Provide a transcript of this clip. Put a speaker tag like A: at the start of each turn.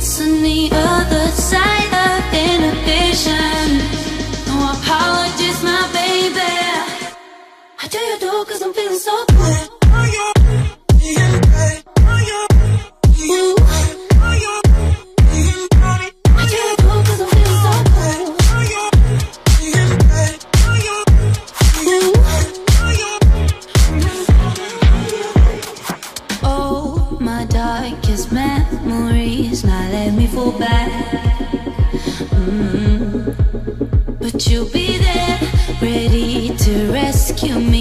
A: what's on the other side of inhibition. No apologies, my baby. I you do cause I'm feeling so my darkest memories now let me fall back. Mm. But you'll be there, ready to rescue me